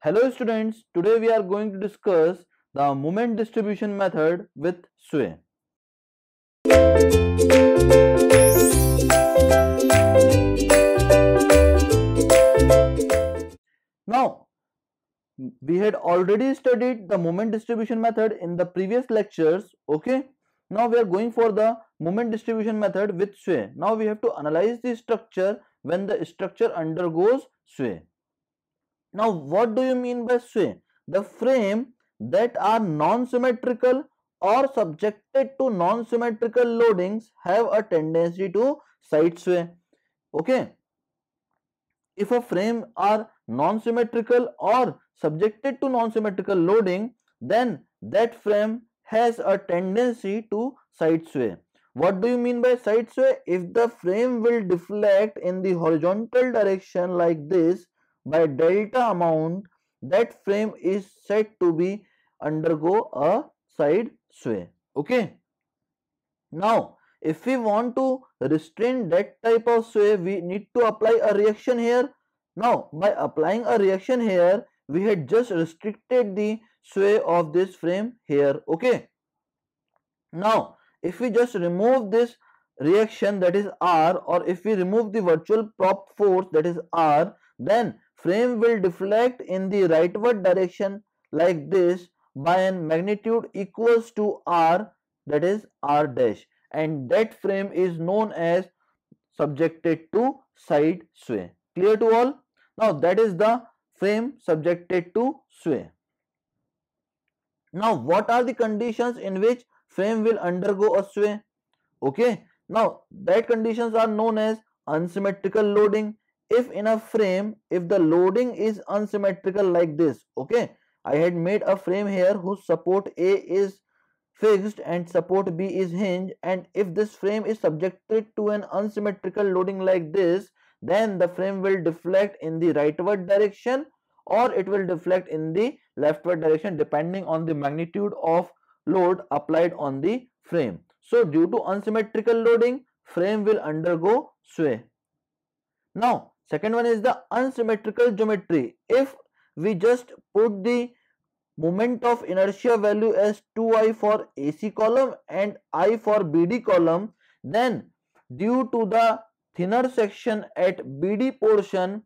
Hello students, today we are going to discuss the moment distribution method with sway. Now, we had already studied the moment distribution method in the previous lectures, okay? Now we are going for the moment distribution method with sway. Now we have to analyze the structure when the structure undergoes sway. Now what do you mean by sway? The frame that are non-symmetrical or subjected to non-symmetrical loadings have a tendency to side sway. Okay. If a frame are non-symmetrical or subjected to non-symmetrical loading, then that frame has a tendency to side sway. What do you mean by side sway? If the frame will deflect in the horizontal direction like this by delta amount, that frame is said to be undergo a side sway. Okay. Now, if we want to restrain that type of sway, we need to apply a reaction here. Now, by applying a reaction here, we had just restricted the sway of this frame here. Okay. Now, if we just remove this reaction that is R or if we remove the virtual prop force that is R, then frame will deflect in the rightward direction like this by an magnitude equals to r that is r dash. And that frame is known as subjected to side sway. Clear to all? Now that is the frame subjected to sway. Now what are the conditions in which frame will undergo a sway? Okay. Now that conditions are known as unsymmetrical loading if in a frame if the loading is unsymmetrical like this okay? I had made a frame here whose support a is fixed and support b is hinged and if this frame is subjected to an unsymmetrical loading like this then the frame will deflect in the rightward direction or it will deflect in the leftward direction depending on the magnitude of load applied on the frame. So due to unsymmetrical loading frame will undergo sway. Now Second one is the unsymmetrical geometry. If we just put the moment of inertia value as 2i for AC column and i for BD column, then due to the thinner section at BD portion,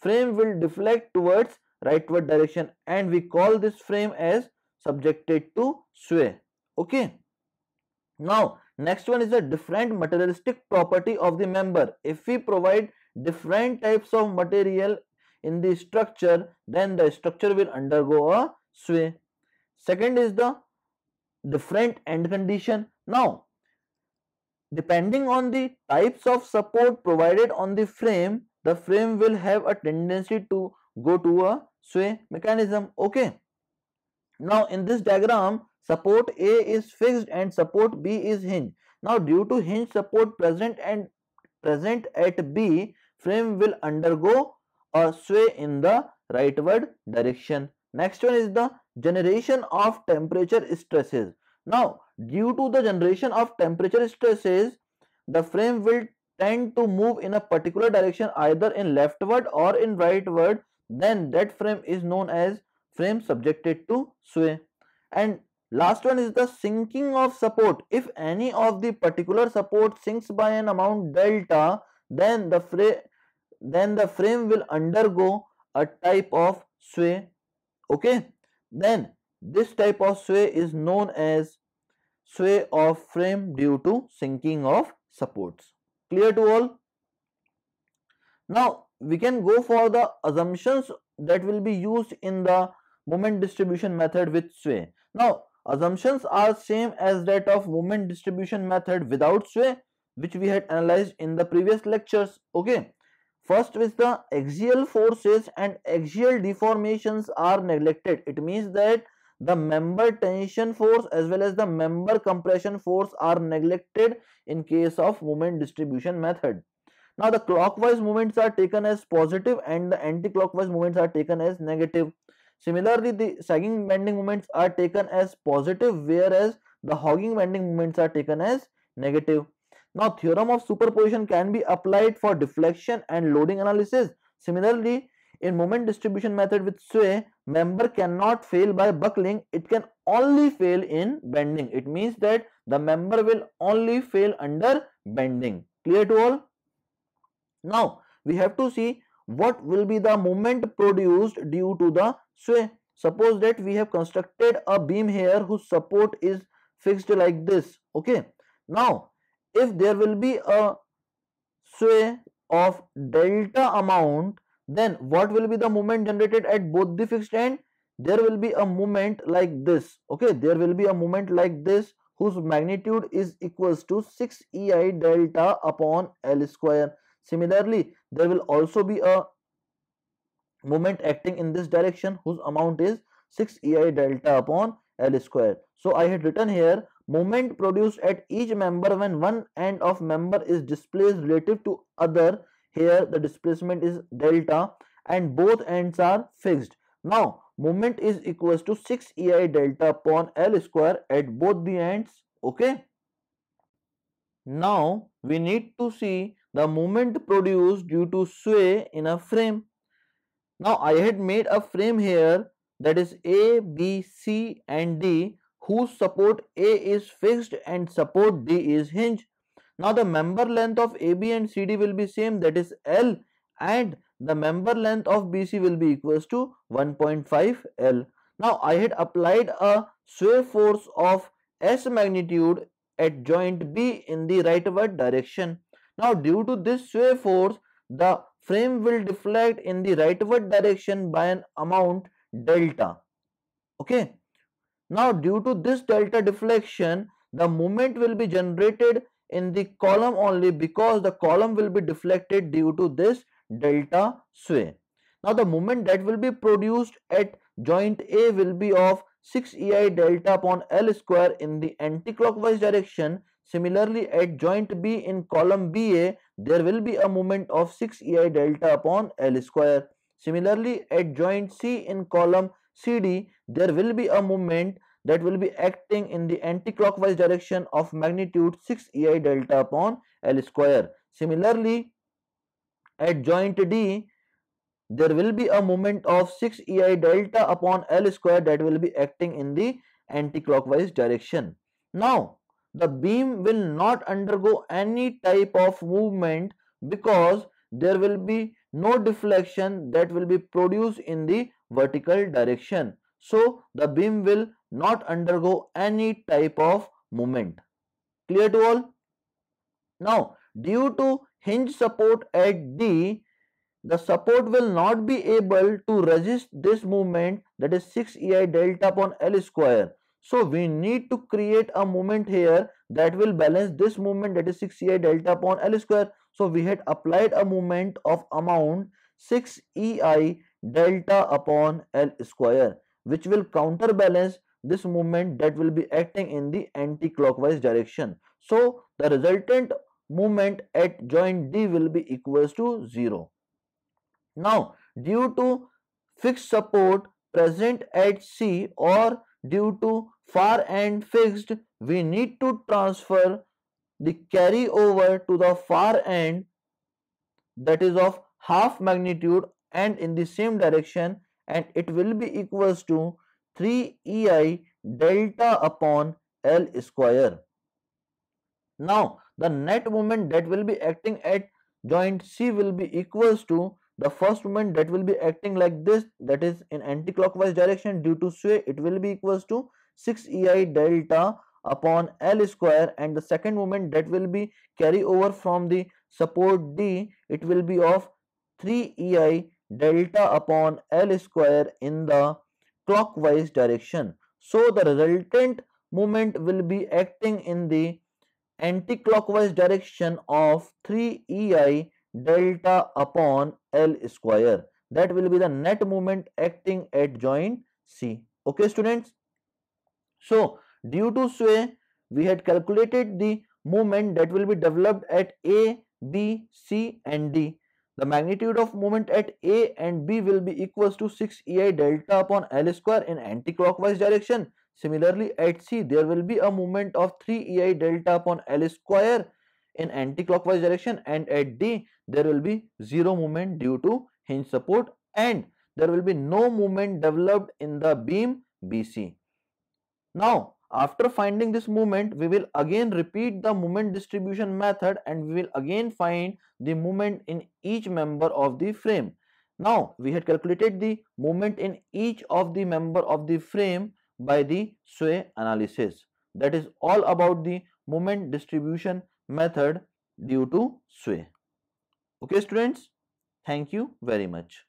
frame will deflect towards rightward direction and we call this frame as subjected to sway. Okay. Now, next one is a different materialistic property of the member. If we provide different types of material in the structure then the structure will undergo a sway. Second is the different end condition. Now depending on the types of support provided on the frame the frame will have a tendency to go to a sway mechanism. Okay. Now in this diagram support a is fixed and support b is hinged. Now due to hinge support present and present at b frame will undergo a sway in the rightward direction. Next one is the generation of temperature stresses. Now, due to the generation of temperature stresses, the frame will tend to move in a particular direction either in leftward or in rightward. Then that frame is known as frame subjected to sway. And last one is the sinking of support. If any of the particular support sinks by an amount delta, then the frame then the frame will undergo a type of sway okay? Then this type of sway is known as sway of frame due to sinking of supports. Clear to all? Now we can go for the assumptions that will be used in the moment distribution method with sway. Now assumptions are same as that of moment distribution method without sway which we had analyzed in the previous lectures okay First is the axial forces and axial deformations are neglected. It means that the member tension force as well as the member compression force are neglected in case of moment distribution method. Now the clockwise moments are taken as positive and the anti-clockwise moments are taken as negative. Similarly, the sagging bending moments are taken as positive whereas the hogging bending moments are taken as negative. Now, theorem of superposition can be applied for deflection and loading analysis. Similarly, in moment distribution method with sway, member cannot fail by buckling. It can only fail in bending. It means that the member will only fail under bending. Clear to all? Now, we have to see what will be the moment produced due to the sway. Suppose that we have constructed a beam here whose support is fixed like this. Okay. Now, if there will be a sway of delta amount then what will be the moment generated at both the fixed end? There will be a moment like this okay? There will be a moment like this whose magnitude is equals to 6 ei delta upon l square. Similarly there will also be a moment acting in this direction whose amount is 6 ei delta upon l square. So i had written here moment produced at each member when one end of member is displaced relative to other. Here the displacement is delta and both ends are fixed. Now moment is equals to 6 ei delta upon l square at both the ends. Okay? Now we need to see the moment produced due to sway in a frame. Now i had made a frame here that is a b c and d whose support a is fixed and support d is hinged now the member length of AB and CD will be same that is L and the member length of BC will be equals to 1.5 L. Now I had applied a sway force of S magnitude at joint B in the rightward direction. Now due to this sway force the frame will deflect in the rightward direction by an amount delta. Okay. Now due to this delta deflection the moment will be generated in the column only because the column will be deflected due to this delta sway. Now the moment that will be produced at joint A will be of 6 EI delta upon L square in the anticlockwise direction. Similarly at joint B in column BA there will be a moment of 6 EI delta upon L square. Similarly at joint C in column CD there will be a moment that will be acting in the anticlockwise direction of magnitude 6 EI delta upon L square. Similarly, at joint D, there will be a moment of 6 EI delta upon L square that will be acting in the anticlockwise direction. Now, the beam will not undergo any type of movement because there will be no deflection that will be produced in the vertical direction. So, the beam will not undergo any type of movement. Clear to all? Now, due to hinge support at D, the support will not be able to resist this movement that is 6 EI delta upon L square. So, we need to create a moment here that will balance this moment that is 6 EI delta upon L square. So, we had applied a moment of amount 6 EI delta upon L square which will counterbalance this movement that will be acting in the anti-clockwise direction. So the resultant movement at joint D will be equals to 0. Now due to fixed support present at C or due to far end fixed we need to transfer the carry over to the far end that is of half magnitude and in the same direction and it will be equals to 3 EI delta upon L square. Now the net moment that will be acting at joint C will be equals to the first moment that will be acting like this that is in anti-clockwise direction due to sway it will be equals to 6 EI delta upon L square and the second moment that will be carry over from the support D it will be of 3 EI delta upon L square in the clockwise direction. So the resultant moment will be acting in the anti-clockwise direction of 3 EI delta upon L square. That will be the net moment acting at joint C. Okay students. So due to sway we had calculated the moment that will be developed at A, B, C and D the magnitude of moment at A and B will be equals to 6 EI delta upon L square in anti-clockwise direction. Similarly, at C, there will be a moment of 3 EI delta upon L square in anti-clockwise direction and at D, there will be zero moment due to hinge support and there will be no movement developed in the beam BC. Now, after finding this moment, we will again repeat the moment distribution method and we will again find the moment in each member of the frame. Now, we had calculated the moment in each of the member of the frame by the sway analysis. That is all about the moment distribution method due to sway. Okay students, thank you very much.